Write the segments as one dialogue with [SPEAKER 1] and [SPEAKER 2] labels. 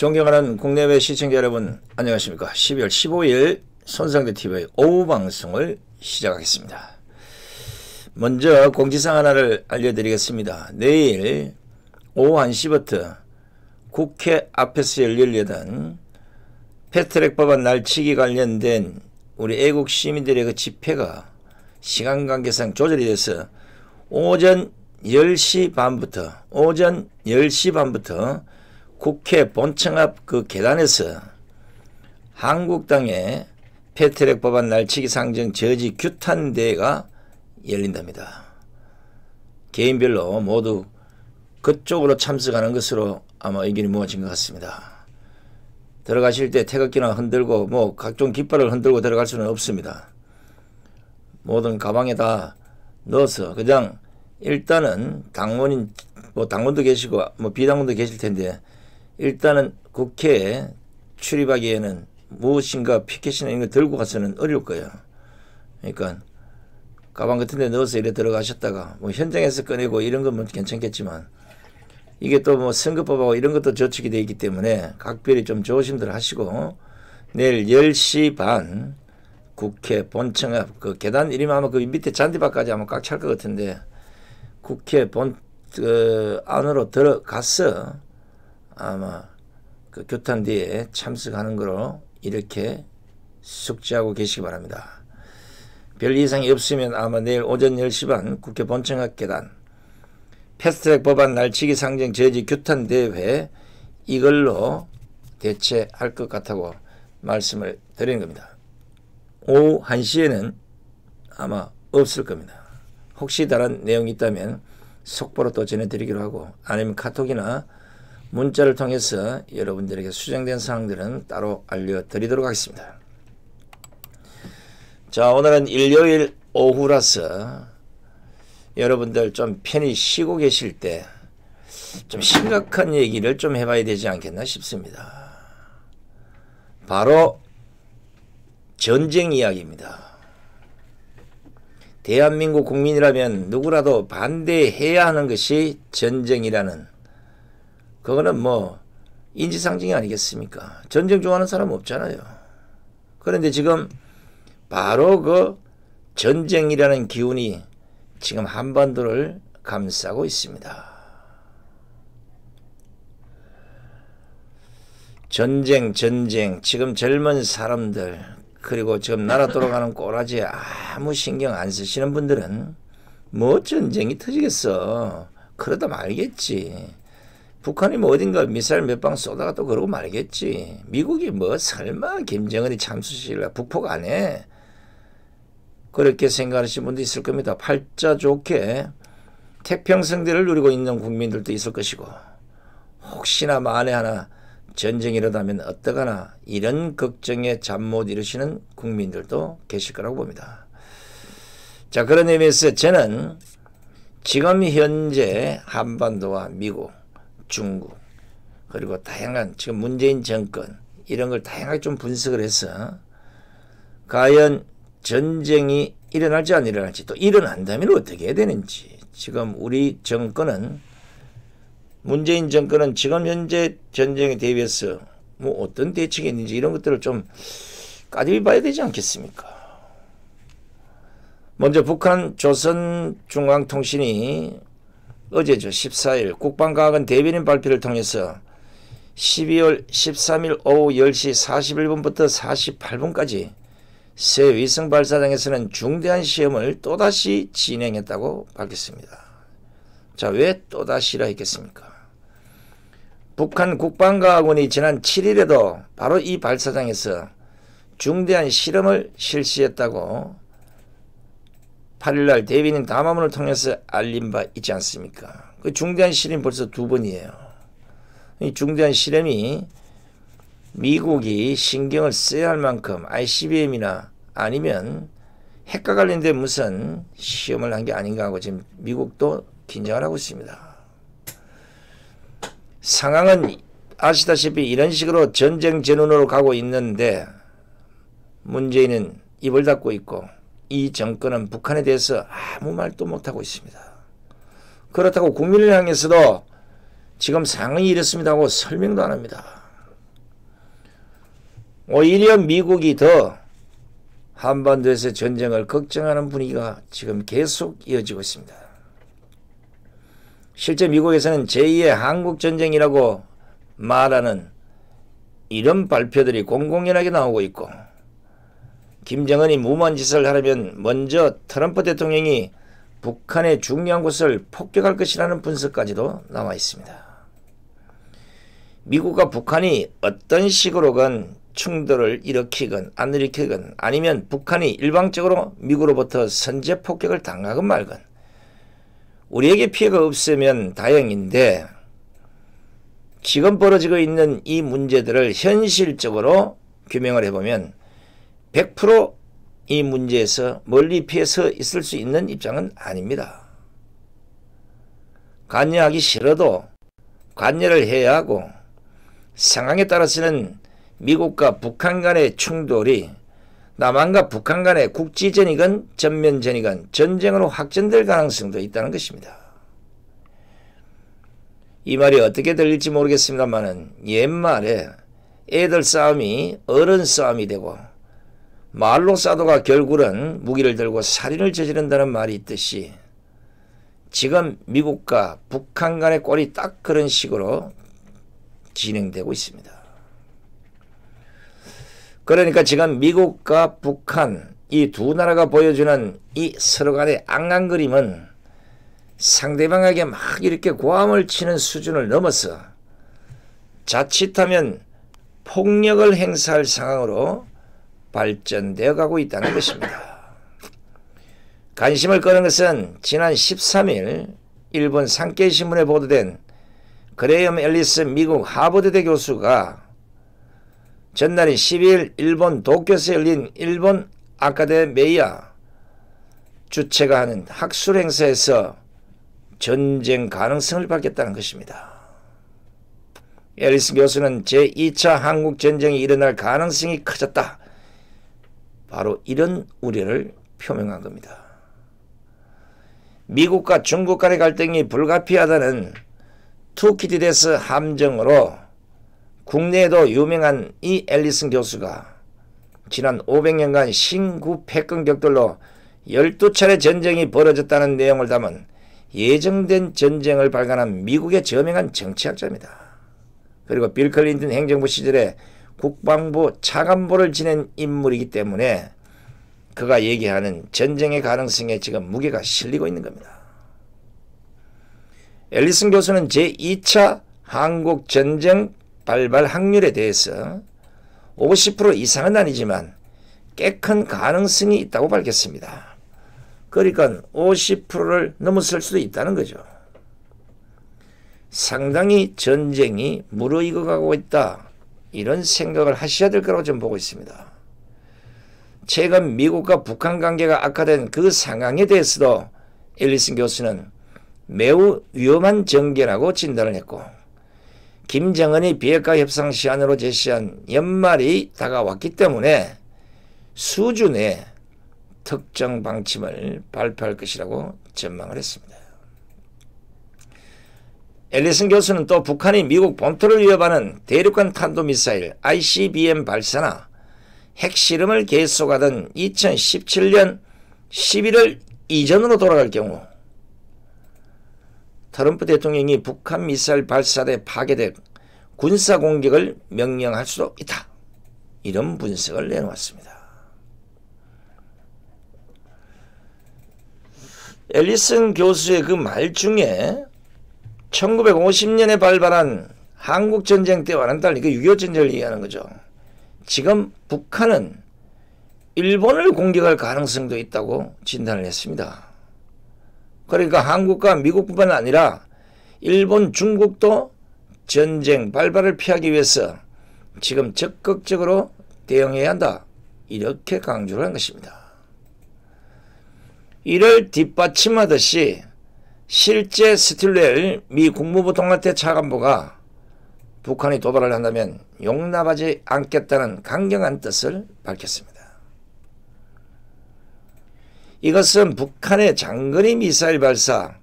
[SPEAKER 1] 존경하는 국내외 시청자 여러분 안녕하십니까 12월 15일 손상대 TV의 오후 방송을 시작하겠습니다. 먼저 공지사항 하나를 알려드리겠습니다. 내일 오후 1시부터 국회 앞에서 열리려던 패스트트랙 법안 날치기 관련된 우리 애국 시민들의 그 집회가 시간 관계상 조절이 돼서 오전 10시 반부터 오전 10시 반부터 국회 본청 앞 그 계단에서 한국당의 패트랙 법안 날치기 상정 저지 규탄 대회가 열린답니다. 개인별로 모두 그쪽으로 참석하는 것으로 아마 의견이 모아진 것 같습니다. 들어가실 때 태극기나 흔들고 뭐 각종 깃발을 흔들고 들어갈 수는 없습니다. 모든 가방에다 넣어서 그냥 일단은 당원인 뭐 당원도 계시고 뭐 비당원도 계실 텐데 일단은 국회에 출입하기에는 무엇인가 피켓이나 이런 거 들고 가서는 어려울 거예요. 그러니까 가방 같은 데 넣어서 이래 들어가셨다가 뭐 현장에서 꺼내고 이런 건 뭐 괜찮겠지만 이게 또 뭐 선거법하고 이런 것도 저축이 되어 있기 때문에 각별히 좀 조심들 하시고 내일 10시 반 국회 본청 앞 그 계단 이름 아마 그 밑에 잔디밭까지 아마 꽉 찰 것 같은데 국회 본 그 안으로 들어가서 아마 그 교탄 뒤에 참석하는 거로 이렇게 숙지하고 계시기 바랍니다. 별 이상이 없으면 아마 내일 오전 10시 반 국회 본청 앞 계단 패스트트랙 법안 날치기 상정 저지 규탄 대회 이걸로 대체할 것 같다고 말씀을 드리는 겁니다. 오후 1시에는 아마 없을 겁니다. 혹시 다른 내용이 있다면 속보로 또 전해드리기로 하고 아니면 카톡이나 문자를 통해서 여러분들에게 수정된 사항들은 따로 알려드리도록 하겠습니다. 자 오늘은 일요일 오후라서 여러분들 좀 편히 쉬고 계실 때 좀 심각한 얘기를 좀 해봐야 되지 않겠나 싶습니다. 바로 전쟁 이야기입니다. 대한민국 국민이라면 누구라도 반대해야 하는 것이 전쟁이라는 그거는 뭐 인지상정이 아니겠습니까? 전쟁 좋아하는 사람 없잖아요. 그런데 지금 바로 그 전쟁이라는 기운이 지금 한반도를 감싸고 있습니다. 전쟁, 전쟁, 지금 젊은 사람들, 그리고 지금 나라 돌아가는 꼬라지에 아무 신경 안 쓰시는 분들은 뭐 전쟁이 터지겠어. 그러다 말겠지. 북한이 뭐 어딘가 미사일 몇 방 쏘다가 또 그러고 말겠지. 미국이 뭐 설마 김정은이 참수실라 북폭 안 해. 그렇게 생각하시는 분도 있을 겁니다. 팔자 좋게 태평성대를 누리고 있는 국민들도 있을 것이고 혹시나 만에 하나 전쟁이 일어나면 어떡하나 이런 걱정에 잠 못 이루시는 국민들도 계실 거라고 봅니다. 자 그런 의미에서 저는 지금 현재 한반도와 미국, 중국 그리고 다양한 지금 문재인 정권 이런 걸 다양하게 좀 분석을 해서 과연 전쟁이 일어날지 안 일어날지 또 일어난다면 어떻게 해야 되는지 지금 우리 정권은 문재인 정권은 지금 현재 전쟁에 대비해서 뭐 어떤 대책이 있는지 이런 것들을 좀 까다비 봐야 되지 않겠습니까? 먼저 북한 조선중앙통신이 어제죠 14일 국방과학원 대변인 발표를 통해서 12월 13일 오후 10시 41분부터 48분까지 새 위성 발사장에서는 중대한 시험을 또다시 진행했다고 밝혔습니다. 자, 왜 또다시라 했겠습니까? 북한 국방과학원이 지난 7일에도 바로 이 발사장에서 중대한 실험을 실시했다고 8일날 대변인 담화문을 통해서 알린 바 있지 않습니까? 그 중대한 실험이 벌써 두 번이에요. 이 중대한 실험이 미국이 신경을 써야 할 만큼 ICBM이나 아니면 핵과 관련된 무슨 시험을 한 게 아닌가 하고 지금 미국도 긴장을 하고 있습니다. 상황은 아시다시피 이런 식으로 전쟁 전운으로 가고 있는데 문재인은 입을 닫고 있고 이 정권은 북한에 대해서 아무 말도 못하고 있습니다. 그렇다고 국민을 향해서도 지금 상황이 이렇습니다 하고 설명도 안 합니다. 오히려 미국이 더 한반도에서 전쟁을 걱정하는 분위기가 지금 계속 이어지고 있습니다. 실제 미국에서는 제2의 한국전쟁이라고 말하는 이런 발표들이 공공연하게 나오고 있고 김정은이 무모한 짓을 하려면 먼저 트럼프 대통령이 북한의 중요한 곳을 폭격할 것이라는 분석까지도 나와 있습니다. 미국과 북한이 어떤 식으로건 충돌을 일으키건 안 일으키건 아니면 북한이 일방적으로 미국으로부터 선제 폭격을 당하건 말건 우리에게 피해가 없으면 다행인데 지금 벌어지고 있는 이 문제들을 현실적으로 규명을 해보면 100%이 문제에서 멀리 피해서 있을 수 있는 입장은 아닙니다. 관여하기 싫어도 관여를 해야 하고 상황에 따라서는 미국과 북한 간의 충돌이 남한과 북한 간의 국지전이건 전면전이건 전쟁으로 확전될 가능성도 있다는 것입니다. 이 말이 어떻게 들릴지 모르겠습니다만은 옛말에 애들 싸움이 어른 싸움이 되고 말로 싸도가 결국은 무기를 들고 살인을 저지른다는 말이 있듯이 지금 미국과 북한 간의 꼴이 딱 그런 식으로 진행되고 있습니다. 그러니까 지금 미국과 북한 이 두 나라가 보여주는 이 서로 간의 앙앙 그림은 상대방에게 막 이렇게 고함을 치는 수준을 넘어서 자칫하면 폭력을 행사할 상황으로 발전되어 가고 있다는 것입니다. 관심을 끄는 것은 지난 13일 일본 산케이신문에 보도된 그레이엄 앨리스 미국 하버드대 교수가 전날인 12일 일본 도쿄에서 열린 일본 아카데미아 주체가 하는 학술 행사에서 전쟁 가능성을 밝혔다는 것입니다. 앨리슨 교수는 제2차 한국전쟁이 일어날 가능성이 커졌다. 바로 이런 우려를 표명한 겁니다. 미국과 중국 간의 갈등이 불가피하다는 투키디데스 함정으로 국내에도 유명한 이 앨리슨 교수가 지난 500년간 신구 패권 격돌로 12차례 전쟁이 벌어졌다는 내용을 담은 예정된 전쟁을 발간한 미국의 저명한 정치학자입니다. 그리고 빌 클린턴 행정부 시절에 국방부 차관보를 지낸 인물이기 때문에 그가 얘기하는 전쟁의 가능성에 지금 무게가 실리고 있는 겁니다. 앨리슨 교수는 제2차 한국 전쟁 발발 확률에 대해서 50% 이상은 아니지만 꽤 큰 가능성이 있다고 밝혔습니다. 그러니까 50%를 넘어설 수도 있다는 거죠. 상당히 전쟁이 무르익어가고 있다. 이런 생각을 하셔야 될 거라고 좀 보고 있습니다. 최근 미국과 북한 관계가 악화된 그 상황에 대해서도 앨리슨 교수는 매우 위험한 전개라고 진단을 했고 김정은이 비핵화 협상 시한으로 제시한 연말이 다가왔기 때문에 수준의 특정 방침을 발표할 것이라고 전망을 했습니다. 앨리슨 교수는 또 북한이 미국 본토를 위협하는 대륙간 탄도미사일 ICBM 발사나 핵실험을 계속하던 2017년 11월 이전으로 돌아갈 경우 트럼프 대통령이 북한 미사일 발사대 파괴된 군사 공격을 명령할 수도 있다. 이런 분석을 내놓았습니다. 앨리슨 교수의 그 말 중에 1950년에 발발한 한국전쟁 때와는 달리 그6.25 전쟁을 얘기하는 거죠. 지금 북한은 일본을 공격할 가능성도 있다고 진단을 했습니다. 그러니까 한국과 미국뿐만 아니라 일본, 중국도 전쟁 발발을 피하기 위해서 지금 적극적으로 대응해야 한다. 이렇게 강조를 한 것입니다. 이를 뒷받침하듯이 실제 스틸렐 미 국무부 통합대 차관보가 북한이 도발을 한다면 용납하지 않겠다는 강경한 뜻을 밝혔습니다. 이것은 북한의 장거리 미사일 발사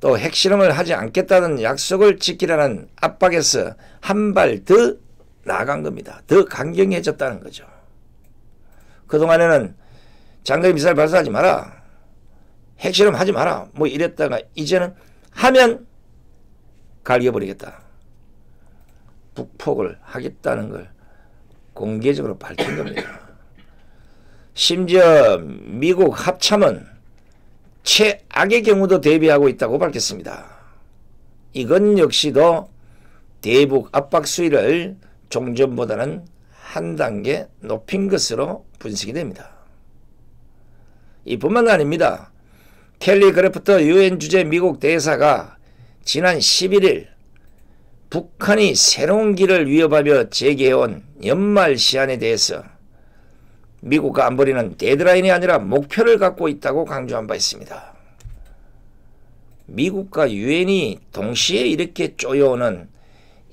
[SPEAKER 1] 또 핵실험을 하지 않겠다는 약속을 지키라는 압박에서 한 발 더 나간 겁니다. 더 강경해졌다는 거죠. 그동안에는 장거리 미사일 발사하지 마라. 핵실험 하지 마라. 뭐 이랬다가 이제는 하면 갈겨버리겠다. 북폭을 하겠다는 걸 공개적으로 밝힌 겁니다. 심지어 미국 합참은 최악의 경우도 대비하고 있다고 밝혔습니다. 이건 역시도 대북 압박 수위를 종전보다는 한 단계 높인 것으로 분석이 됩니다. 이뿐만 아닙니다. 켈리 그래프터 유엔 주재 미국 대사가 지난 11일 북한이 새로운 길을 위협하며 제기해온 연말 시한에 대해서 미국과 안보리는 데드라인이 아니라 목표를 갖고 있다고 강조한 바 있습니다. 미국과 유엔이 동시에 이렇게 쪼여오는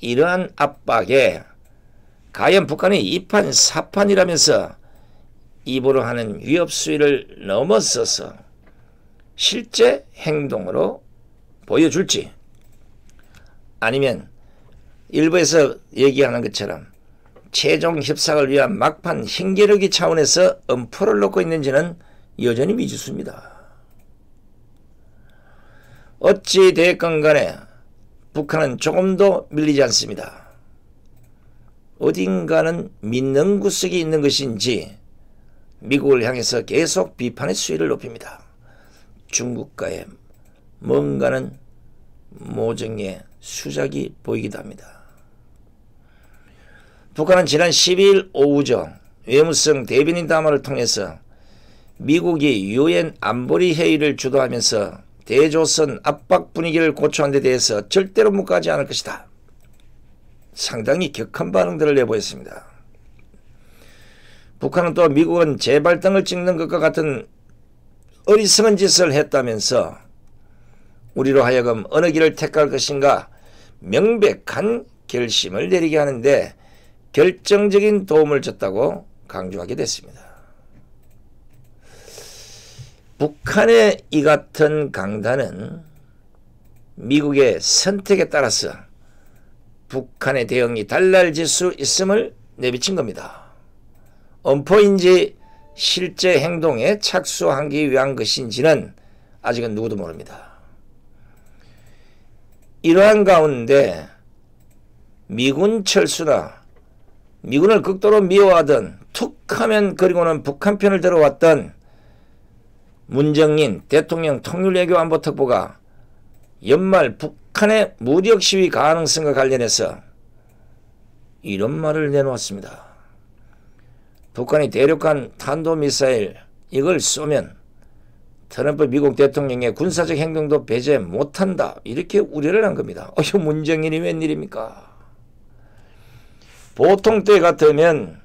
[SPEAKER 1] 이러한 압박에 과연 북한이 이판 사판이라면서 입으로 하는 위협 수위를 넘어서서 실제 행동으로 보여줄지 아니면 일부에서 얘기하는 것처럼 최종 협상을 위한 막판 hin계력이 차원에서 엄포를 놓고 있는지는 여전히 미지수입니다. 어찌 됐건 간에 북한은 조금도 밀리지 않습니다. 어딘가는 믿는 구석이 있는 것인지 미국을 향해서 계속 비판의 수위를 높입니다. 중국과의 뭔가는 모정의 수작이 보이기도 합니다. 북한은 지난 12일 오후죠. 외무성 대변인 담화를 통해서 미국이 유엔 안보리 회의를 주도하면서 대조선 압박 분위기를 고초한 데 대해서 절대로 묵가지 않을 것이다. 상당히 격한 반응들을 내보였습니다. 북한은 또 미국은 재발등을 찍는 것과 같은 어리석은 짓을 했다면서 우리로 하여금 어느 길을 택할 것인가 명백한 결심을 내리게 하는데 결정적인 도움을 줬다고 강조하게 됐습니다. 북한의 이 같은 강단은 미국의 선택에 따라서 북한의 대응이 달라질 수 있음을 내비친 겁니다. 엄포인지 실제 행동에 착수하기 위한 것인지는 아직은 누구도 모릅니다. 이러한 가운데 미군 철수나 미군을 극도로 미워하던 툭하면 그리고는 북한 편을 들어왔던 문정인 대통령 통일외교 안보특보가 연말 북한의 무력 시위 가능성과 관련해서 이런 말을 내놓았습니다. 북한이 대륙간 탄도미사일 이걸 쏘면 트럼프 미국 대통령의 군사적 행동도 배제 못한다. 이렇게 우려를 한 겁니다. 어휴 문정인이 웬일입니까? 보통 때 같으면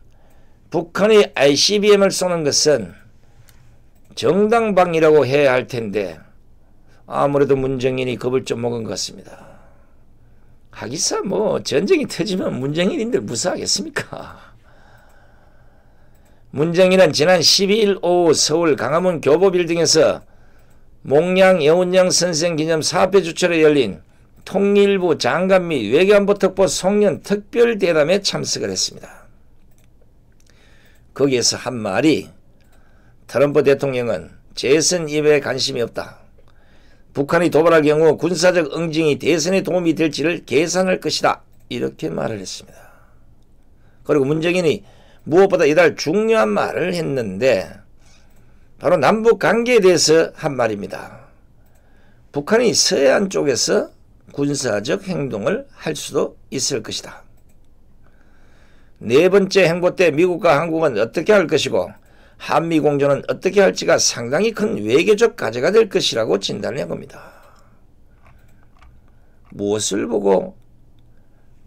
[SPEAKER 1] 북한이 ICBM을 쏘는 것은 정당방위라고 해야 할 텐데 아무래도 문정인이 겁을 좀 먹은 것 같습니다. 하기사 뭐 전쟁이 터지면 문정인인들 무사하겠습니까? 문정인은 지난 12일 오후 서울 강화문 교보빌딩에서 몽양 여운양 선생 기념 사업회 주최로 열린 통일부 장관 및 외교안보 특보 송년 특별대담에 참석을 했습니다. 거기에서 한 말이 트럼프 대통령은 재선 입에 관심이 없다. 북한이 도발할 경우 군사적 응징이 대선에 도움이 될지를 계산할 것이다. 이렇게 말을 했습니다. 그리고 문정인이 무엇보다 이달 중요한 말을 했는데 바로 남북 관계에 대해서 한 말입니다. 북한이 서해안 쪽에서 군사적 행동을 할 수도 있을 것이다. 네 번째 행보 때 미국과 한국은 어떻게 할 것이고 한미 공조는 어떻게 할지가 상당히 큰 외교적 과제가 될 것이라고 진단을 한 겁니다. 무엇을 보고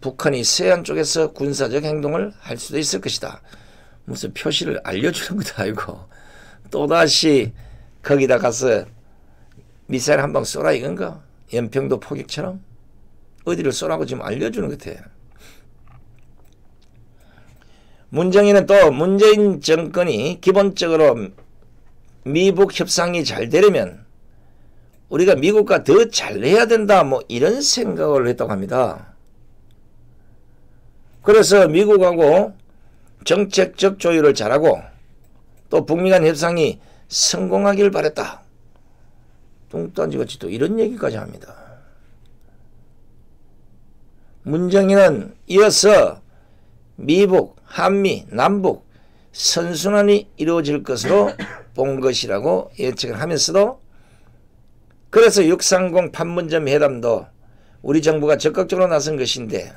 [SPEAKER 1] 북한이 서해안 쪽에서 군사적 행동을 할 수도 있을 것이다. 무슨 표시를 알려주는 것도 아니고 또다시 거기다 가서 미사일 한 방 쏘라 이건가? 연평도 포격처럼? 어디를 쏘라고 지금 알려주는 것 같아요. 문정인은 또 문재인 정권이 기본적으로 미북 협상이 잘 되려면 우리가 미국과 더 잘해야 된다 뭐 이런 생각을 했다고 합니다. 그래서 미국하고 정책적 조율을 잘하고 또 북미 간 협상이 성공하길 바랬다. 뚱딴지같이 또 이런 얘기까지 합니다. 문정인은 이어서 미북, 한미, 남북 선순환이 이루어질 것으로 본 것이라고 예측을 하면서도 그래서 630 판문점 회담도 우리 정부가 적극적으로 나선 것인데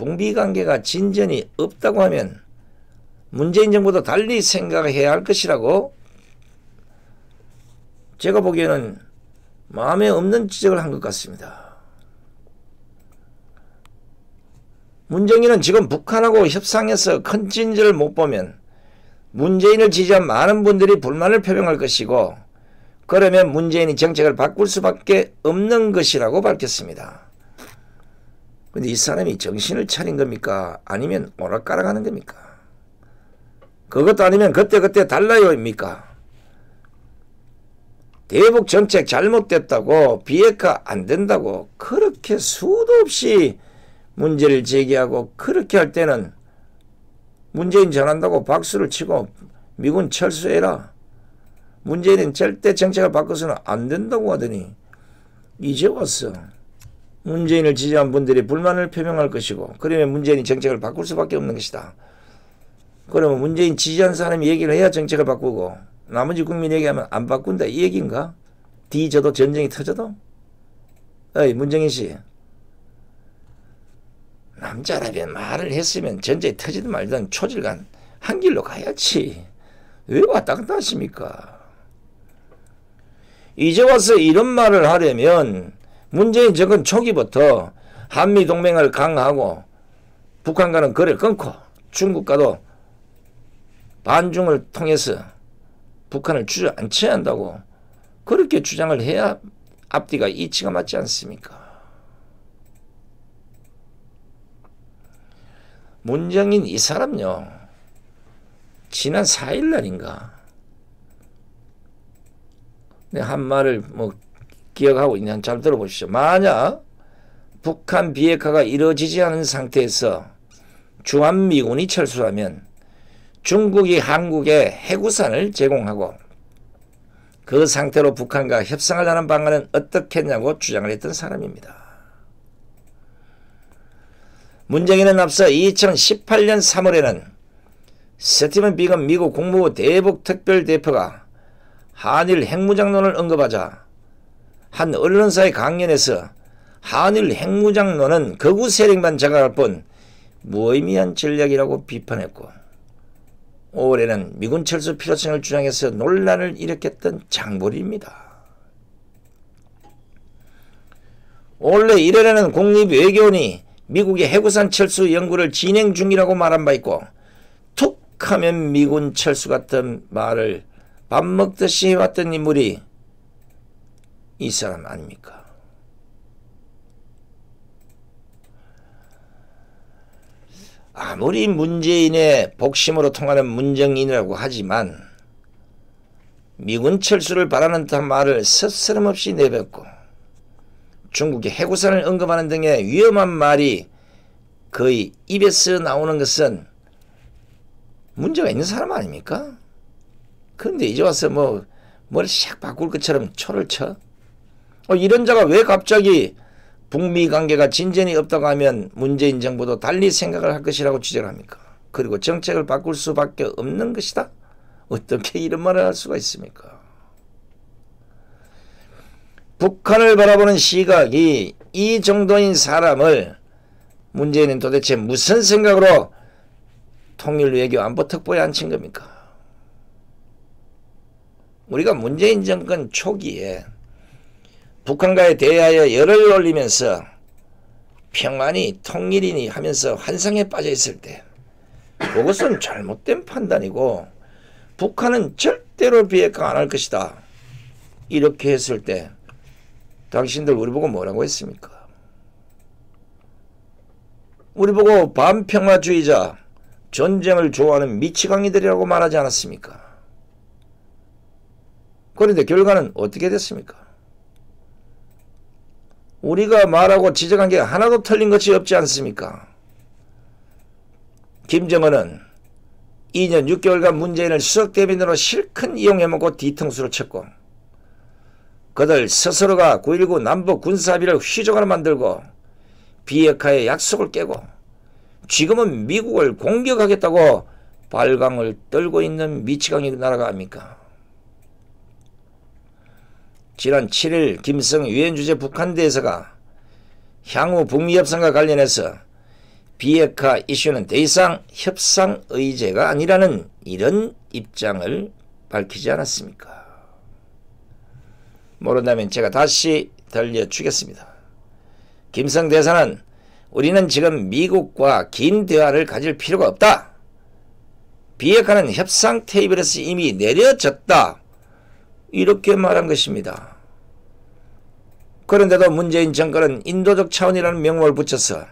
[SPEAKER 1] 북미 관계가 진전이 없다고 하면 문재인 정부도 달리 생각해야 할 것이라고 제가 보기에는 마음에 없는 지적을 한 것 같습니다. 문정인은 지금 북한하고 협상에서 큰 진전을 못 보면 문재인을 지지한 많은 분들이 불만을 표명할 것이고 그러면 문재인이 정책을 바꿀 수밖에 없는 것이라고 밝혔습니다. 근데 이 사람이 정신을 차린 겁니까? 아니면 오락가락 하는 겁니까? 그것도 아니면 그때그때 달라요입니까? 대북 정책 잘못됐다고 비핵화 안 된다고 그렇게 수도 없이 문제를 제기하고 그렇게 할 때는 문재인 전한다고 박수를 치고 미군 철수해라. 문재인은 절대 정책을 바꿔서는 안 된다고 하더니 이제 왔어. 문재인을 지지한 분들이 불만을 표명할 것이고 그러면 문재인이 정책을 바꿀 수밖에 없는 것이다. 그러면 문재인 지지한 사람이 얘기를 해야 정책을 바꾸고 나머지 국민 얘기하면 안 바꾼다 이 얘기인가? 뒤져도 전쟁이 터져도? 어이 문정인 씨 남자라면 말을 했으면 전쟁이 터지든 말든 초질간 한 길로 가야지 왜 왔다 갔다 하십니까? 이제 와서 이런 말을 하려면 문재인 정권 초기부터 한미 동맹을 강화하고 북한과는 거래를 끊고 중국과도 반중을 통해서 북한을 주저앉혀야 한다고 그렇게 주장을 해야 앞뒤가 이치가 맞지 않습니까? 문정인 이 사람요. 지난 4일 날인가 한 말을 뭐 기억하고 있냐 잘 들어보십시오. 만약 북한 비핵화가 이루어지지 않은 상태에서 주한미군이 철수하면 중국이 한국에 해구산을 제공하고 그 상태로 북한과 협상을 하는 방안은 어떻겠냐고 주장을 했던 사람입니다. 문정인은 앞서 2018년 3월에는 스티븐 비건 미국 국무부 대북 특별대표가 한일 핵무장론을 언급하자 한 언론사의 강연에서 한일 핵무장론은 거구 세력만 장악할 뿐 무의미한 전략이라고 비판했고 올해는 미군 철수 필요성을 주장해서 논란을 일으켰던 장보리입니다. 원래 1월에는 국립외교원이 미국의 해구산 철수 연구를 진행 중이라고 말한 바 있고 툭 하면 미군 철수 같은 말을 밥 먹듯이 해왔던 인물이 이 사람 아닙니까? 아무리 문재인의 복심으로 통하는 문정인이라고 하지만 미군 철수를 바라는 듯한 말을 스스럼없이 내뱉고 중국의 해구산을 언급하는 등의 위험한 말이 거의 입에서 나오는 것은 문제가 있는 사람 아닙니까? 그런데 이제 와서 뭐 머리 샥 바꿀 것처럼 초를 쳐? 어, 이런 자가 왜 갑자기 북미 관계가 진전이 없다고 하면 문재인 정부도 달리 생각을 할 것이라고 주장을 합니까? 그리고 정책을 바꿀 수밖에 없는 것이다? 어떻게 이런 말을 할 수가 있습니까? 북한을 바라보는 시각이 이 정도인 사람을 문재인은 도대체 무슨 생각으로 통일 외교 안보 특보에 앉힌 겁니까? 우리가 문재인 정권 초기에 북한과의 대화에 열을 올리면서 평안이 통일이니 하면서 환상에 빠져 있을 때 그것은 잘못된 판단이고 북한은 절대로 비핵화 안 할 것이다. 이렇게 했을 때 당신들 우리 보고 뭐라고 했습니까? 우리 보고 반평화주의자, 전쟁을 좋아하는 미치광이들이라고 말하지 않았습니까? 그런데 결과는 어떻게 됐습니까? 우리가 말하고 지적한 게 하나도 틀린 것이 없지 않습니까? 김정은은 2년 6개월간 문재인을 수석 대변인으로 실컷 이용해먹고 뒤통수를 쳤고 그들 스스로가 9.19 남북 군사합의를 휘저가로 만들고 비핵화의 약속을 깨고 지금은 미국을 공격하겠다고 발광을 떨고 있는 미치광이 나라가 아닙니까? 지난 7일 김성 유엔 주재 북한 대사가 향후 북미 협상과 관련해서 비핵화 이슈는 더 이상 협상 의제가 아니라는 이런 입장을 밝히지 않았습니까? 모른다면 제가 다시 들려주겠습니다. 김성 대사는 우리는 지금 미국과 긴 대화를 가질 필요가 없다. 비핵화는 협상 테이블에서 이미 내려졌다. 이렇게 말한 것입니다. 그런데도 문재인 정권은 인도적 차원이라는 명목을 붙여서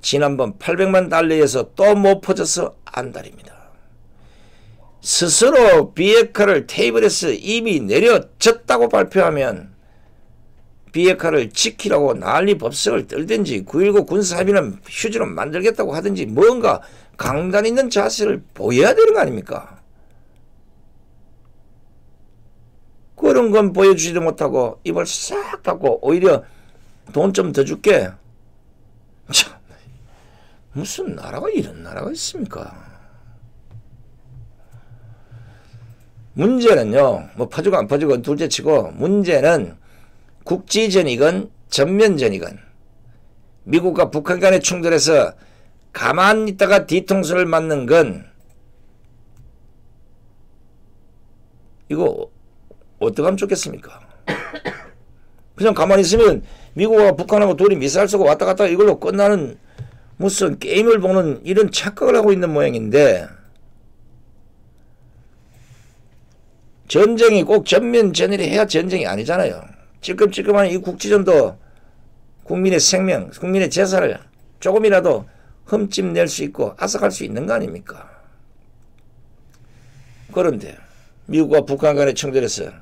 [SPEAKER 1] 지난번 800만 달러에서 또 못 퍼져서 안달입니다. 스스로 비핵화를 테이블에서 이미 내려졌다고 발표하면 비핵화를 지키라고 난리 법석을 떨든지 9.19 군사합의는 휴지로 만들겠다고 하든지 뭔가 강단 있는 자세를 보여야 되는 거 아닙니까? 그런 건 보여주지도 못하고 입을 싹 닫고 오히려 돈 좀 더 줄게. 참 무슨 나라가 이런 나라가 있습니까? 문제는요. 뭐 퍼주고 안 퍼주고 둘째치고 문제는 국지전이건 전면전이건 미국과 북한 간의 충돌에서 가만히 있다가 뒤통수를 맞는 건 이거 어떻게 하면 좋겠습니까? 그냥 가만히 있으면 미국과 북한하고 둘이 미사일 쏘고 왔다 갔다 이걸로 끝나는 무슨 게임을 보는 이런 착각을 하고 있는 모양인데 전쟁이 꼭 전면 전일이 해야 전쟁이 아니잖아요. 찔끔찔끔한 이 국지전도 국민의 생명, 국민의 재산을 조금이라도 흠집 낼 수 있고 앗아갈 수 있는 거 아닙니까? 그런데 미국과 북한 간의 청전에서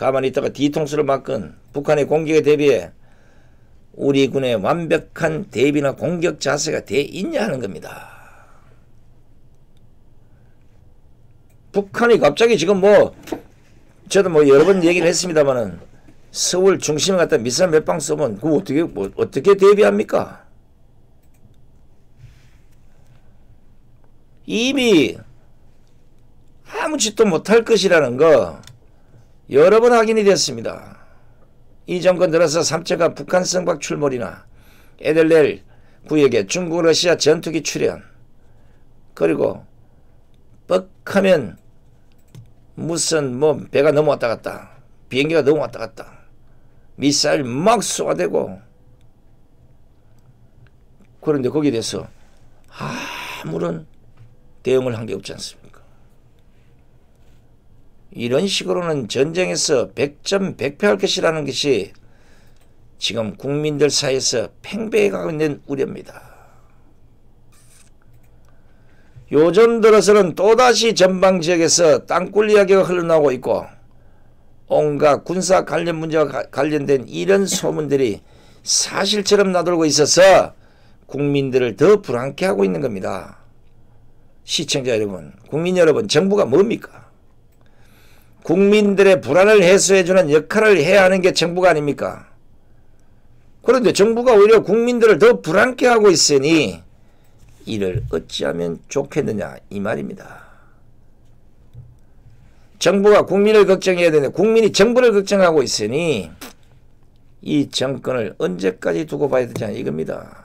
[SPEAKER 1] 가만히 있다가 뒤통수를 맞건 북한의 공격에 대비해 우리 군의 완벽한 대비나 공격 자세가 돼 있냐 하는 겁니다. 북한이 갑자기 지금 뭐 저도 뭐 여러 번 얘기를 했습니다만은 서울 중심에 갖다 미사일 몇 방 쏘면 그 어떻게 뭐 어떻게 대비합니까? 이미 아무 짓도 못할 것이라는 거 여러 번 확인이 됐습니다. 이 정권 들어서 삼체가 북한 성박 출몰이나 에델렐 구역에 중국 러시아 전투기 출현 그리고 뻑하면 무슨 뭐 배가 넘어왔다 갔다 비행기가 넘어왔다 갔다 미사일 막 쏘아대고 그런데 거기에 대해서 아무런 대응을 한 게 없지 않습니까? 이런 식으로는 전쟁에서 100점 100패할 것이라는 것이 지금 국민들 사이에서 팽배해가고 있는 우려입니다. 요즘 들어서는 또다시 전방 지역에서 땅굴 이야기가 흘러나오고 있고 온갖 군사 관련 문제와 관련된 이런 소문들이 사실처럼 나돌고 있어서 국민들을 더 불안케 하고 있는 겁니다. 시청자 여러분, 국민 여러분, 정부가 뭡니까? 국민들의 불안을 해소해주는 역할을 해야 하는 게 정부가 아닙니까? 그런데 정부가 오히려 국민들을 더 불안케 하고 있으니 이를 어찌하면 좋겠느냐 이 말입니다. 정부가 국민을 걱정해야 되는데 국민이 정부를 걱정하고 있으니 이 정권을 언제까지 두고 봐야 되냐 이겁니다.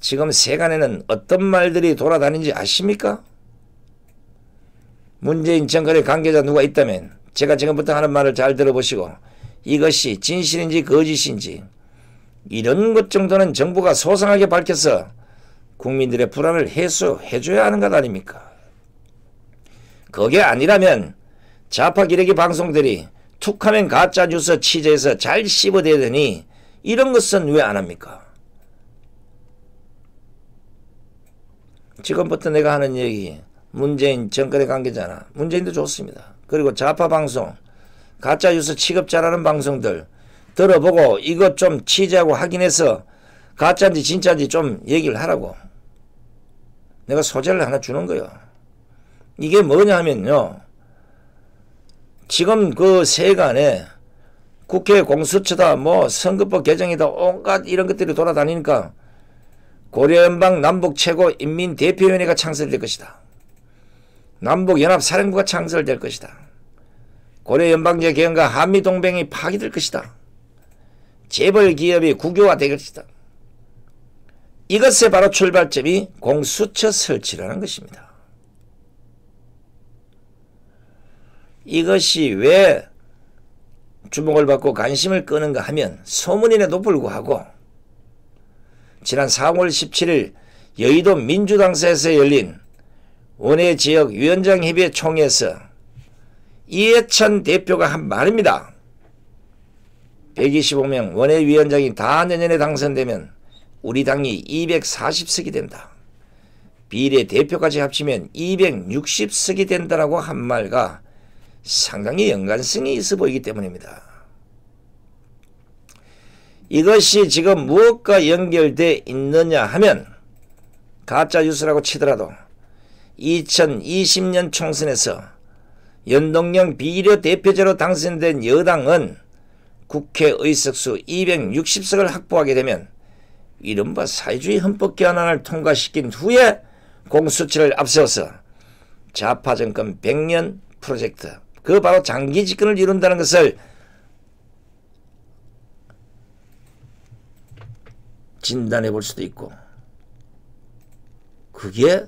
[SPEAKER 1] 지금 세간에는 어떤 말들이 돌아다니는지 아십니까? 문재인 정권의 관계자 누가 있다면 제가 지금부터 하는 말을 잘 들어보시고 이것이 진실인지 거짓인지 이런 것 정도는 정부가 소상하게 밝혀서 국민들의 불안을 해소해줘야 하는 것 아닙니까? 그게 아니라면 좌파 기레기 방송들이 툭하면 가짜 뉴스 취재해서 잘 씹어대더니 이런 것은 왜 안 합니까? 지금부터 내가 하는 얘기 문재인 정권의 관계잖아. 문재인도 좋습니다. 그리고 좌파 방송 가짜 뉴스 취급자라는 방송들 들어보고 이것 좀 취재하고 확인해서 가짜인지 진짜인지 좀 얘기를 하라고. 내가 소재를 하나 주는 거예요. 이게 뭐냐 하면요. 지금 그 세간에 국회 공수처다 뭐 선거법 개정이다 온갖 이런 것들이 돌아다니니까 고려연방 남북 최고 인민대표위원회가 창설될 것이다. 남북연합사령부가 창설될 것이다. 고려 연방제 개헌과 한미동맹이 파기될 것이다. 재벌 기업이 국유화될 것이다. 이것의 바로 출발점이 공수처 설치라는 것입니다. 이것이 왜 주목을 받고 관심을 끄는가 하면 소문인에도 불구하고 지난 4월 17일 여의도 민주당사에서 열린 원외 지역 위원장 협의회 총회에서 이해찬 대표가 한 말입니다. 125명 원외 위원장이 다 내년에 당선되면 우리 당이 240석이 된다. 비례 대표까지 합치면 260석이 된다라고 한 말과 상당히 연관성이 있어 보이기 때문입니다. 이것이 지금 무엇과 연결되어 있느냐 하면 가짜 뉴스라고 치더라도 2020년 총선에서 연동형 비례 대표제로 당선된 여당은 국회 의석수 260석을 확보하게 되면 이른바 사회주의 헌법 개헌안을 통과시킨 후에 공수처를 앞세워서 좌파 정권 100년 프로젝트 그 바로 장기 집권을 이룬다는 것을 진단해 볼 수도 있고 그게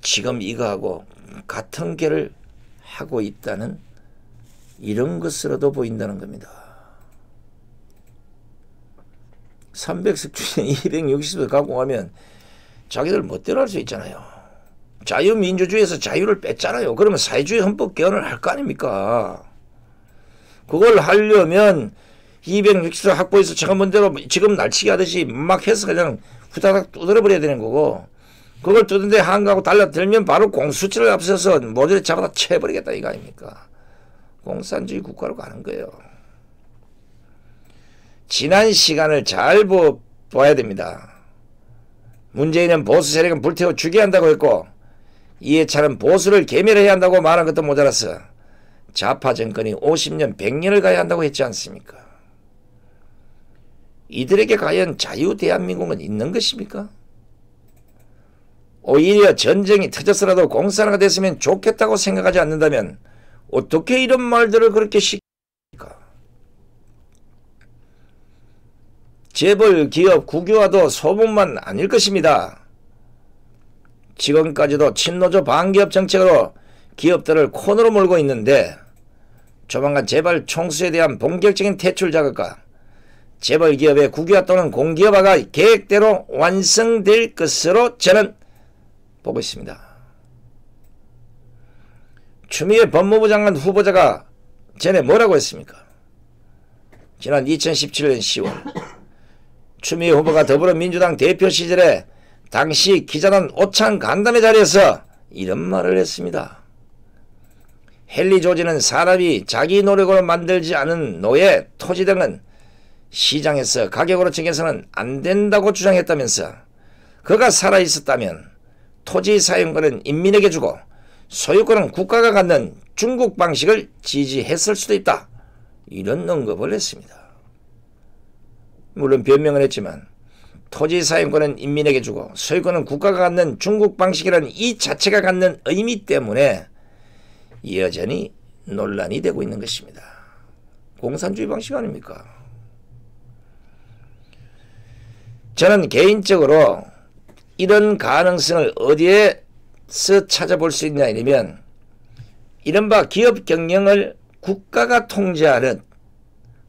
[SPEAKER 1] 지금 이거하고 같은 결을 하고 있다는 이런 것으로도 보인다는 겁니다. 300석 중에 260석 갖고 가면 자기들 멋대로 할 수 있잖아요. 자유민주주의에서 자유를 뺐잖아요. 그러면 사회주의 헌법 개헌을 할 거 아닙니까? 그걸 하려면 260석 확보해서 먼대로 지금 날치기 하듯이 막 해서 그냥 후다닥 두드려 버려야 되는 거고 그걸 두는데 한가하고 달라들면 바로 공수처를 앞서서 모조리 잡아다 채버리겠다 이거 아닙니까? 공산주의 국가로 가는 거예요. 지난 시간을 잘 보, 봐야 됩니다. 문재인은 보수 세력은 불태워 죽여야 한다고 했고 이해찬은 보수를 개멸해야 한다고 말한 것도 모자라서 좌파 정권이 50년 100년을 가야 한다고 했지 않습니까? 이들에게 과연 자유 대한민국은 있는 것입니까? 오히려 전쟁이 터졌으라도 공산화가 됐으면 좋겠다고 생각하지 않는다면 어떻게 이런 말들을 그렇게 시킵니까? 재벌 기업 국유화도 소문만 아닐 것입니다. 지금까지도 친노조 반기업 정책으로 기업들을 코너로 몰고 있는데 조만간 재벌 총수에 대한 본격적인 퇴출 자극과 재벌 기업의 국유화 또는 공기업화가 계획대로 완성될 것으로 저는 보고 있습니다. 추미애 법무부 장관 후보자가 전에 뭐라고 했습니까? 지난 2017년 10월 추미애 후보가 더불어민주당 대표 시절에 당시 기자단 오찬 간담회 자리에서 이런 말을 했습니다. 헨리 조지는 사람이 자기 노력으로 만들지 않은 노예, 토지 등은 시장에서 가격으로 정해서는 안 된다고 주장했다면서 그가 살아있었다면 토지 사용권은 인민에게 주고 소유권은 국가가 갖는 중국 방식을 지지했을 수도 있다. 이런 언급을 했습니다. 물론 변명을 했지만 토지 사용권은 인민에게 주고 소유권은 국가가 갖는 중국 방식이라는 이 자체가 갖는 의미 때문에 여전히 논란이 되고 있는 것입니다. 공산주의 방식 아닙니까? 저는 개인적으로 이런 가능성을 어디에서 찾아볼 수 있냐 이러면 이른바 기업 경영을 국가가 통제하는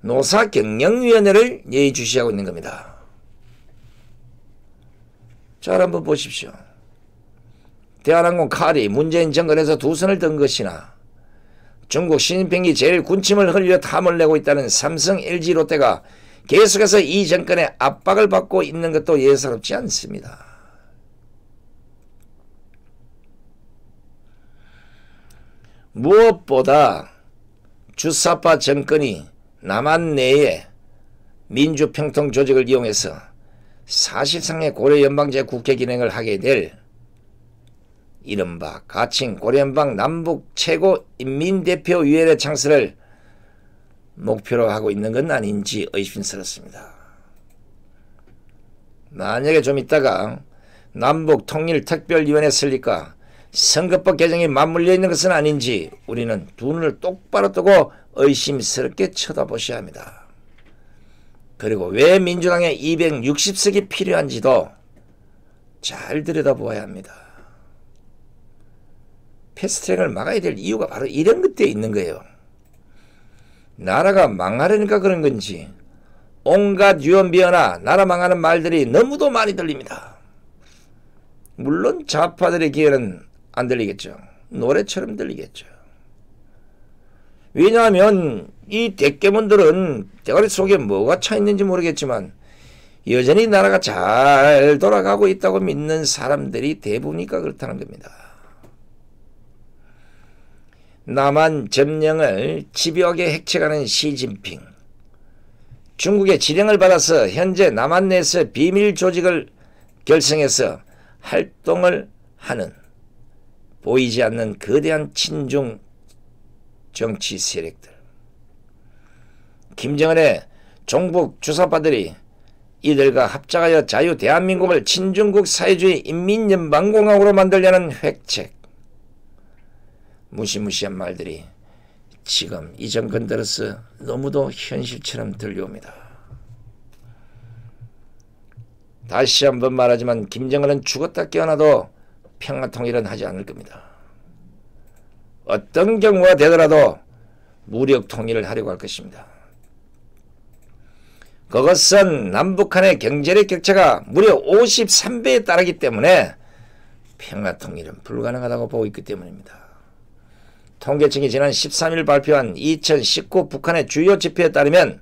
[SPEAKER 1] 노사경영위원회를 예의주시하고 있는 겁니다. 잘 한번 보십시오. 대한항공 칼이 문재인 정권에서 두 손을 든 것이나 중국 시진핑이 제일 군침을 흘려 탐을 내고 있다는 삼성, LG, 롯데가 계속해서 이 정권의 압박을 받고 있는 것도 예사롭지 않습니다. 무엇보다 주사파 정권이 남한 내에 민주평통 조직을 이용해서 사실상의 고려연방제 국회 기능을 하게 될 이른바 가칭 고련방 남북 최고 인민대표위원회 창설을 목표로 하고 있는 건 아닌지 의심스럽습니다. 만약에 좀 있다가 남북 통일특별위원회 설립과 선거법 개정이 맞물려 있는 것은 아닌지 우리는 두 눈을 똑바로 뜨고 의심스럽게 쳐다보셔야 합니다. 그리고 왜 민주당에 260석이 필요한지도 잘 들여다보아야 합니다. 패스트트랙을 막아야 될 이유가 바로 이런 것들에 있는 거예요. 나라가 망하려니까 그런 건지 온갖 유언비어나 나라 망하는 말들이 너무도 많이 들립니다. 물론 좌파들의 기회는 안 들리겠죠. 노래처럼 들리겠죠. 왜냐하면 이 대깨문들은 대가리 속에 뭐가 차 있는지 모르겠지만 여전히 나라가 잘 돌아가고 있다고 믿는 사람들이 대부분이니까 그렇다는 겁니다. 남한 점령을 집요하게 핵책하는 시진핑 중국의 지령을 받아서 현재 남한 내에서 비밀 조직을 결성해서 활동을 하는 보이지 않는 거대한 친중 정치 세력들. 김정은의 종북 주사파들이 이들과 합작하여 자유 대한민국을 친중국 사회주의 인민연방공화국으로 만들려는 획책. 무시무시한 말들이 지금 이 정권 들어서 너무도 현실처럼 들려옵니다. 다시 한번 말하지만 김정은은 죽었다 깨어나도 평화통일은 하지 않을 겁니다. 어떤 경우가 되더라도 무력 통일을 하려고 할 것입니다. 그것은 남북한의 경제력 격차가 무려 53배에 따르기 때문에 평화 통일은 불가능하다고 보고 있기 때문입니다. 통계청이 지난 13일 발표한 2019 북한의 주요 지표에 따르면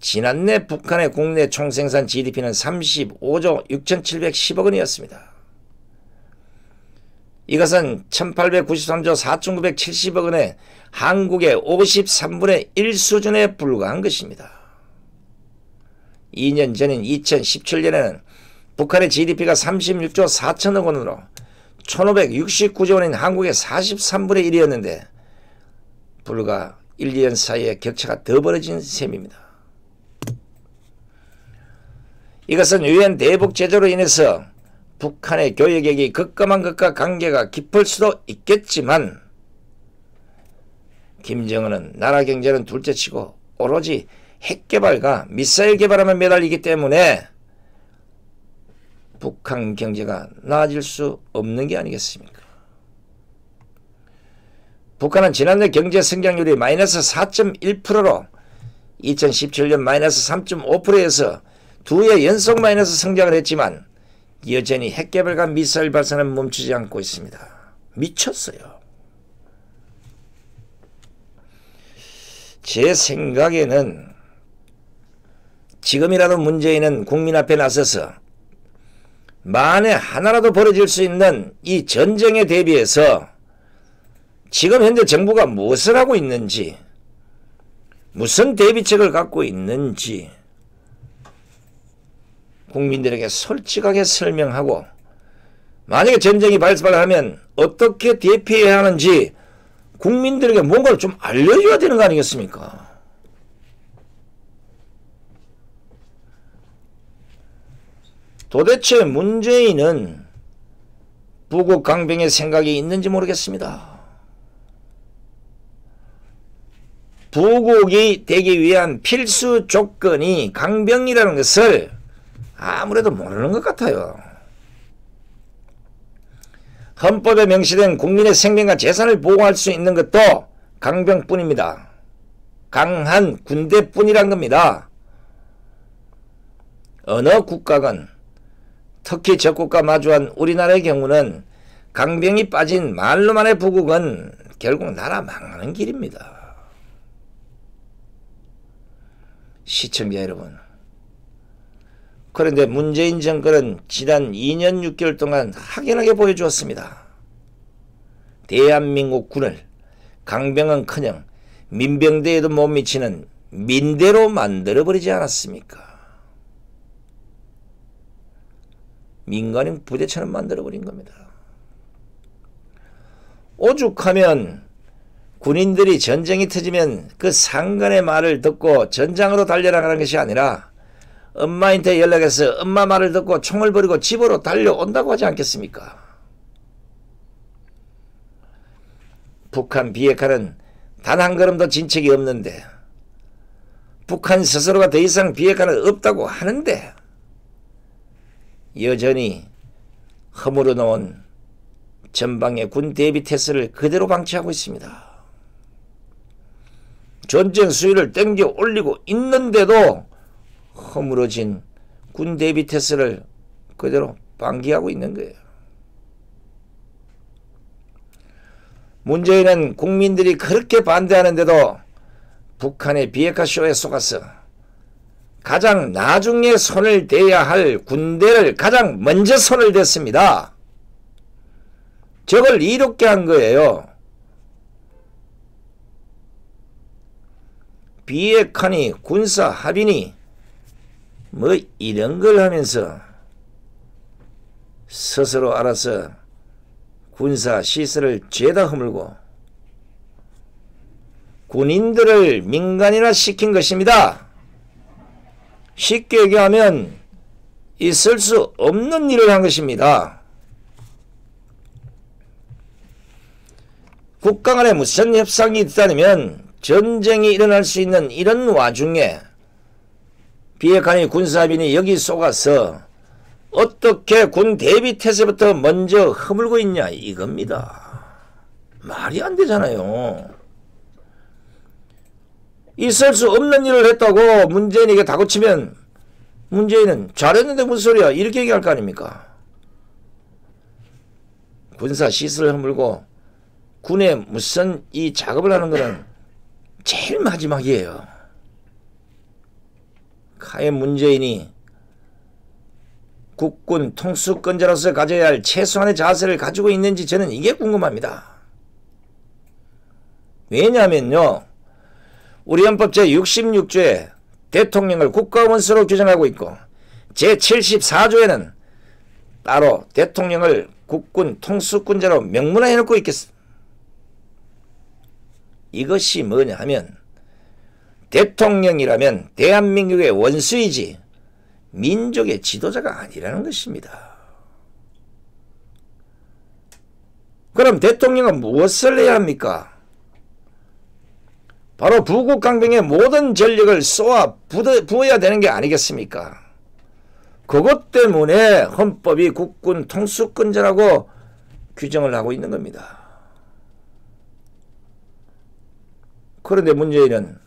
[SPEAKER 1] 지난해 북한의 국내 총생산 GDP는 35조 6,710억 원이었습니다. 이것은 1893조 4,970억 원의 한국의 53분의 1 수준에 불과한 것입니다. 2년 전인 2017년에는 북한의 GDP가 36조 4천억 원으로 1569조 원인 한국의 43분의 1이었는데 불과 1, 2년 사이에 격차가 더 벌어진 셈입니다. 이것은 유엔 대북 제조로 인해서 북한의 교역액이 급감한 것과 관계가 깊을 수도 있겠지만 김정은은 나라 경제는 둘째치고 오로지 핵 개발과 미사일 개발하며 매달리기 때문에 북한 경제가 나아질 수 없는 게 아니겠습니까? 북한은 지난해 경제 성장률이 마이너스 4.1%로 2017년 마이너스 3.5%에서 두 해 연속 마이너스 성장을 했지만 여전히 핵개발과 미사일 발사는 멈추지 않고 있습니다. 미쳤어요. 제 생각에는 지금이라도 문재인은 국민 앞에 나서서 만에 하나라도 벌어질 수 있는 이 전쟁에 대비해서 지금 현재 정부가 무엇을 하고 있는지 무슨 대비책을 갖고 있는지 국민들에게 솔직하게 설명하고 만약에 전쟁이 발발하면 어떻게 대피해야 하는지 국민들에게 뭔가를 좀 알려줘야 되는 거 아니겠습니까? 도대체 문재인은 부국 강병의 생각이 있는지 모르겠습니다. 부국이 되기 위한 필수 조건이 강병이라는 것을 아무래도 모르는 것 같아요. 헌법에 명시된 국민의 생명과 재산을 보호할 수 있는 것도 강병뿐입니다. 강한 군대뿐이란 겁니다. 어느 국가건 특히 적국과 마주한 우리나라의 경우는 강병이 빠진 말로만의 부국은 결국 나라 망하는 길입니다. 시청자 여러분 그런데 문재인 정권은 지난 2년 6개월 동안 확연하게 보여주었습니다. 대한민국 군을 강병은커녕 민병대에도 못 미치는 민대로 만들어버리지 않았습니까? 민간인 부대처럼 만들어버린 겁니다. 오죽하면 군인들이 전쟁이 터지면 그 상관의 말을 듣고 전장으로 달려나가는 것이 아니라 엄마한테 연락해서 엄마 말을 듣고 총을 버리고 집으로 달려온다고 하지 않겠습니까? 북한 비핵화는 단 한 걸음도 진척이 없는데 북한 스스로가 더 이상 비핵화는 없다고 하는데 여전히 허물어 놓은 전방의 군 대비 태세를 그대로 방치하고 있습니다. 전쟁 수위를 땡겨 올리고 있는데도 허물어진 군 대비 태세를 그대로 방기하고 있는 거예요. 문재인은 국민들이 그렇게 반대하는데도 북한의 비핵화 쇼에 속아서 가장 나중에 손을 대야 할 군대를 가장 먼저 손을 댔습니다. 저걸 이롭게 한 거예요. 비핵화니 군사 합의니 뭐 이런 걸 하면서 스스로 알아서 군사 시설을 죄다 허물고 군인들을 민간이나 시킨 것입니다. 쉽게 얘기하면 있을 수 없는 일을 한 것입니다. 국가 간에 무슨 협상이 있다면 전쟁이 일어날 수 있는 이런 와중에 비핵화니 군사합의니 여기 속아서 어떻게 군 대비 태세부터 먼저 허물고 있냐 이겁니다. 말이 안 되잖아요. 있을 수 없는 일을 했다고 문재인에게 다고치면 문재인은 잘했는데 무슨 소리야 이렇게 얘기할 거 아닙니까? 군사 시설을 허물고 군에 무슨 이 작업을 하는 거는 제일 마지막이에요. 과연 문재인이 국군 통수권자로서 가져야 할 최소한의 자세를 가지고 있는지 저는 이게 궁금합니다. 왜냐하면요. 우리 헌법 제66조에 대통령을 국가원수로 규정하고 있고 제74조에는 따로 대통령을 국군 통수권자로 명문화해놓고 있겠습니다. 이것이 뭐냐 하면 대통령이라면 대한민국의 원수이지 민족의 지도자가 아니라는 것입니다. 그럼 대통령은 무엇을 해야 합니까? 바로 부국 강병의 모든 전력을 쏘아 부어야 되는 게 아니겠습니까? 그것 때문에 헌법이 국군 통수권자라고 규정을 하고 있는 겁니다. 그런데 문재인은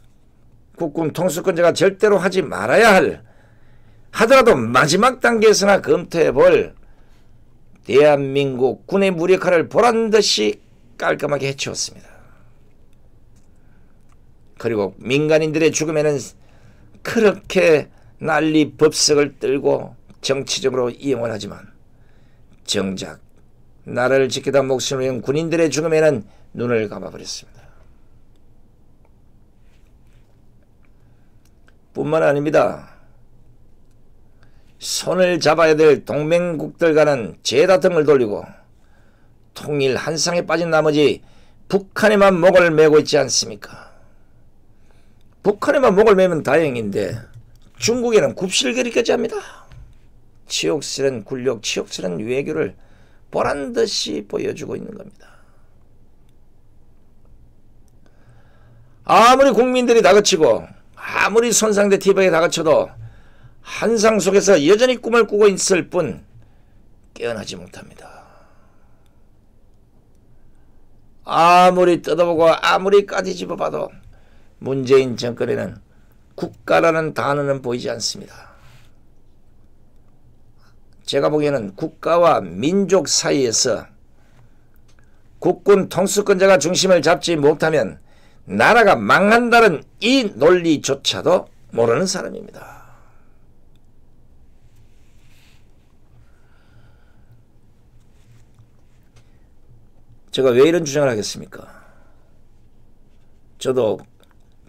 [SPEAKER 1] 국군 통수권자가 절대로 하지 말아야 할 하더라도 마지막 단계에서나 검토해 볼 대한민국 군의 무력화를 보란 듯이 깔끔하게 해치웠습니다. 그리고 민간인들의 죽음에는 그렇게 난리 법석을 떨고 정치적으로 이용을 하지만 정작 나라를 지키다 목숨을 잃은 군인들의 죽음에는 눈을 감아버렸습니다. 뿐만 아닙니다. 손을 잡아야 될 동맹국들과는 죄다 등을 돌리고 통일 한상에 빠진 나머지 북한에만 목을 메고 있지 않습니까? 북한에만 목을 메면 다행인데 중국에는 굽실거리까지 합니다. 치욕스런 굴욕, 치욕스런 외교를 보란 듯이 보여주고 있는 겁니다. 아무리 국민들이 다그치고 아무리 손상대 티백에 다그쳐도 한상 속에서 여전히 꿈을 꾸고 있을 뿐 깨어나지 못합니다. 아무리 뜯어보고 아무리 까지집어 봐도 문재인 정권에는 국가라는 단어는 보이지 않습니다. 제가 보기에는 국가와 민족 사이에서 국군 통수권자가 중심을 잡지 못하면 나라가 망한다는 이 논리조차도 모르는 사람입니다. 제가 왜 이런 주장을 하겠습니까? 저도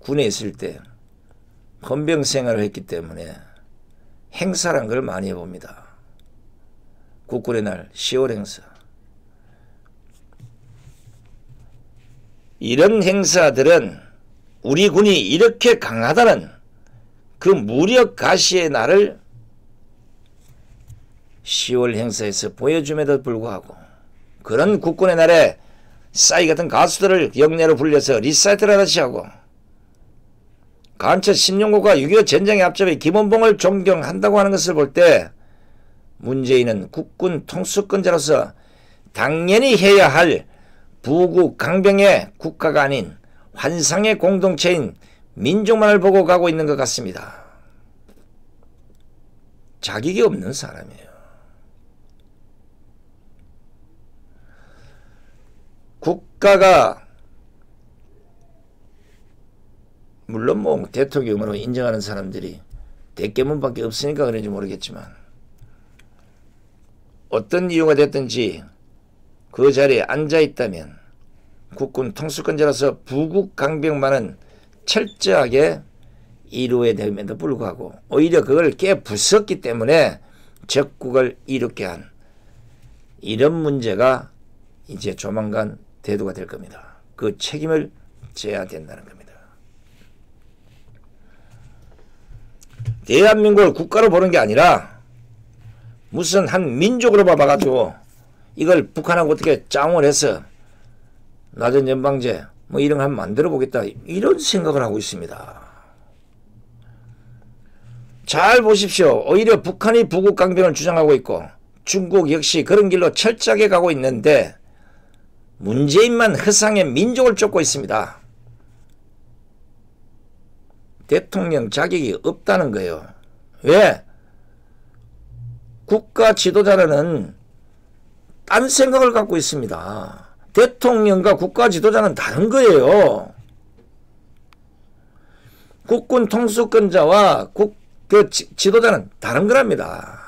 [SPEAKER 1] 군에 있을 때 헌병 생활을 했기 때문에 행사란 걸 많이 해봅니다. 국군의 날 10월 행사. 이런 행사들은 우리 군이 이렇게 강하다는 그 무력 과시의 날을 10월 행사에서 보여줌에도 불구하고 그런 국군의 날에 싸이 같은 가수들을 영내로 불러서 리사이틀을 하듯이 하고 간첩 신영복과 6.25 전쟁의 앞잡이 김원봉을 존경한다고 하는 것을 볼 때 문재인은 국군 통수권자로서 당연히 해야 할 부국 강병의 국가가 아닌 환상의 공동체인 민족만을 보고 가고 있는 것 같습니다. 자격이 없는 사람이에요. 국가가 물론 뭐 대통령으로 인정하는 사람들이 대깨문밖에 없으니까 그런지 모르겠지만 어떤 이유가 됐든지 그 자리에 앉아 있다면 국군 통수권자로서 부국 강병만은 철저하게 이루어야 됨에도 불구하고 오히려 그걸 깨 부쉈기 때문에 적국을 이롭게 한 이런 문제가 이제 조만간 대두가 될 겁니다. 그 책임을 져야 된다는 겁니다. 대한민국을 국가로 보는 게 아니라 무슨 한 민족으로 봐가지고 이걸 북한하고 어떻게 짱을 해서 낮은 연방제 뭐 이런 거 한번 만들어 보겠다 이런 생각을 하고 있습니다. 잘 보십시오. 오히려 북한이 부국 강병을 주장하고 있고 중국 역시 그런 길로 철저하게 가고 있는데 문재인만 허상의 민족을 쫓고 있습니다. 대통령 자격이 없다는 거예요. 왜? 국가 지도자라는 딴 생각을 갖고 있습니다. 대통령과 국가 지도자는 다른 거예요. 국군 통수권자와 국, 그 지, 지도자는 다른 거랍니다.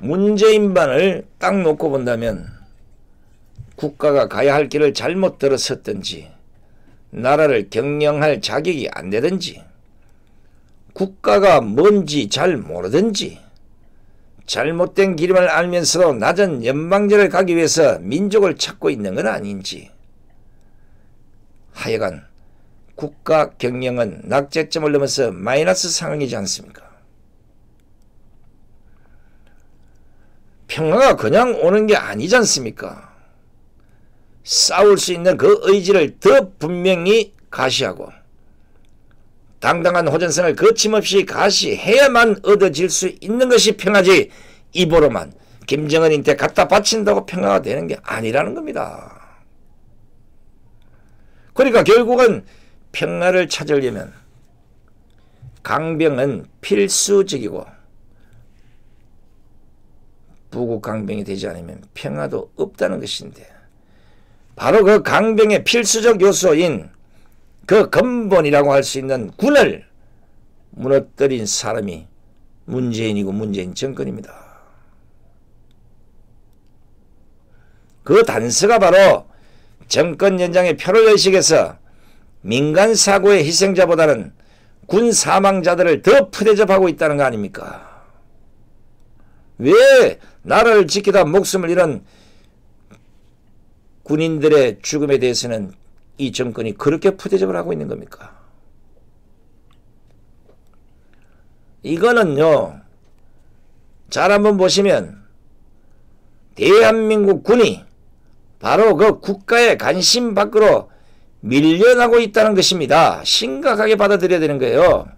[SPEAKER 1] 문재인반을 딱 놓고 본다면 국가가 가야 할 길을 잘못 들어섰든지 나라를 경영할 자격이 안 되든지 국가가 뭔지 잘 모르든지 잘못된 길임을 알면서도 낮은 연방제를 가기 위해서 민족을 찾고 있는 건 아닌지 하여간 국가 경영은 낙제점을 넘어서 마이너스 상황이지 않습니까? 평화가 그냥 오는 게 아니지 않습니까? 싸울 수 있는 그 의지를 더 분명히 가시하고 당당한 호전성을 거침없이 가시해야만 얻어질 수 있는 것이 평화지 입으로만 김정은한테 갖다 바친다고 평화가 되는 게 아니라는 겁니다. 그러니까 결국은 평화를 찾으려면 강병은 필수적이고 부국 강병이 되지 않으면 평화도 없다는 것인데 바로 그 강병의 필수적 요소인 그 근본이라고 할 수 있는 군을 무너뜨린 사람이 문재인이고 문재인 정권입니다. 그 단서가 바로 정권 연장의 표를 의식해서 민간 사고의 희생자보다는 군 사망자들을 더 푸대접하고 있다는 거 아닙니까? 왜 나라를 지키다 목숨을 잃은 군인들의 죽음에 대해서는 이 정권이 그렇게 푸대접을 하고 있는 겁니까? 이거는요. 잘 한번 보시면 대한민국 군이 바로 그 국가의 관심 밖으로 밀려나고 있다는 것입니다. 심각하게 받아들여야 되는 거예요.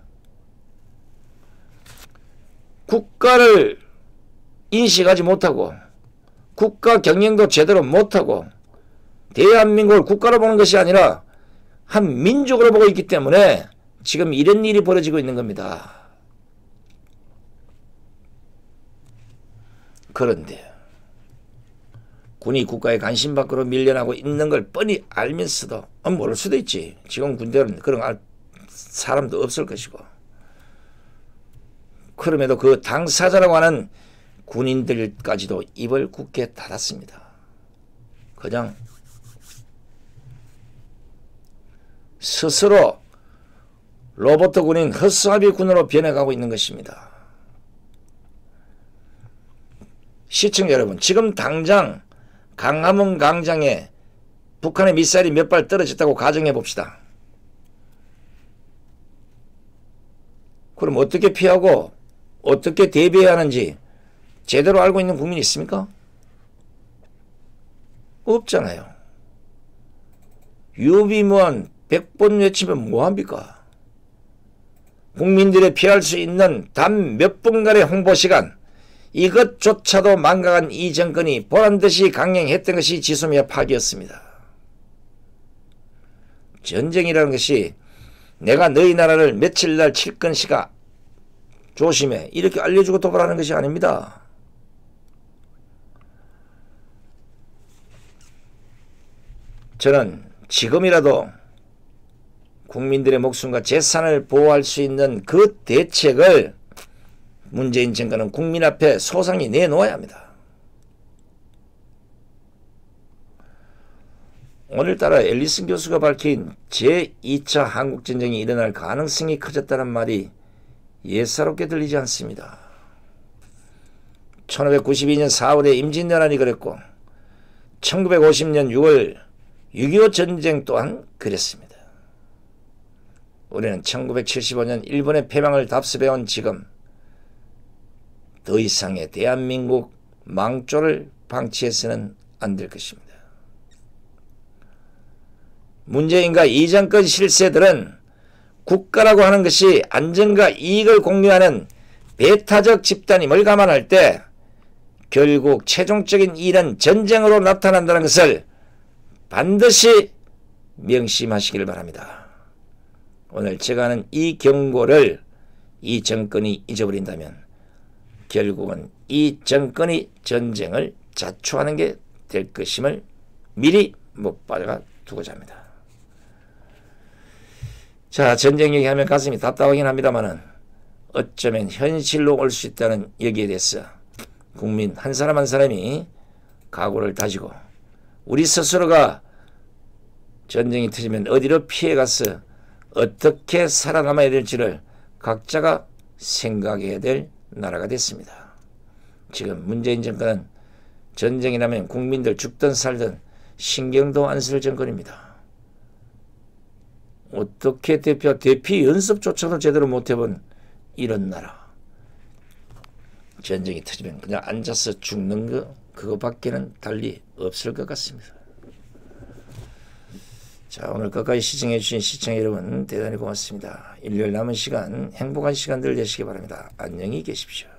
[SPEAKER 1] 국가를 인식하지 못하고 국가 경영도 제대로 못하고 대한민국을 국가로 보는 것이 아니라 한 민족으로 보고 있기 때문에 지금 이런 일이 벌어지고 있는 겁니다. 그런데 군이 국가의 관심 밖으로 밀려나고 있는 걸 뻔히 알면서도 어, 모를 수도 있지. 지금 군대는 그런 알 사람도 없을 것이고 그럼에도 그 당사자라고 하는 군인들까지도 입을 굳게 닫았습니다. 그냥 스스로 로버트 군인 허스아비 군으로 변해가고 있는 것입니다. 시청자 여러분 지금 당장 강화문 광장에 북한의 미사일이 몇 발 떨어졌다고 가정해 봅시다. 그럼 어떻게 피하고 어떻게 대비해야 하는지 제대로 알고 있는 국민이 있습니까? 없잖아요. 유비무한 100번 외치면 뭐합니까? 국민들이 피할 수 있는 단 몇 분간의 홍보 시간 이것조차도 망각한 이 정권이 보란듯이 강행했던 것이 지소미아 파기였습니다. 전쟁이라는 것이 내가 너희 나라를 며칠 날 칠 건시가 조심해 이렇게 알려주고 도발하는 것이 아닙니다. 저는 지금이라도 국민들의 목숨과 재산을 보호할 수 있는 그 대책을 문재인 정권은 국민 앞에 소상히 내놓아야 합니다. 오늘따라 앨리슨 교수가 밝힌 제2차 한국전쟁이 일어날 가능성이 커졌다는 말이 예사롭게 들리지 않습니다. 1592년 4월에 임진왜란이 그랬고 1950년 6월 6.25 전쟁 또한 그랬습니다. 우리는 1975년 일본의 패망을 답습해온 지금 더 이상의 대한민국 망조를 방치해서는 안 될 것입니다. 문재인과 이정권 실세들은 국가라고 하는 것이 안전과 이익을 공유하는 배타적 집단임을 감안할 때 결국 최종적인 일은 전쟁으로 나타난다는 것을 반드시 명심하시길 바랍니다. 오늘 제가 하는 이 경고를 이 정권이 잊어버린다면 결국은 이 정권이 전쟁을 자초하는 게 될 것임을 미리 못 빠져가 두고자 합니다. 자 전쟁 얘기하면 가슴이 답답하긴 합니다만은 어쩌면 현실로 올 수 있다는 여기에 대해서 국민 한 사람 한 사람이 각오를 다지고 우리 스스로가 전쟁이 터지면 어디로 피해가서 어떻게 살아남아야 될지를 각자가 생각해야 될 나라가 됐습니다. 지금 문재인 정권은 전쟁이 나면 국민들 죽든 살든 신경도 안 쓸 정권입니다. 어떻게 대표 대피 연습조차도 제대로 못 해본 이런 나라. 전쟁이 터지면 그냥 앉아서 죽는 거 그거밖에는 달리 없을 것 같습니다. 자 오늘 끝까지 시청해 주신 시청자 여러분 대단히 고맙습니다. 일요일 남은 시간 행복한 시간들 되시기 바랍니다. 안녕히 계십시오.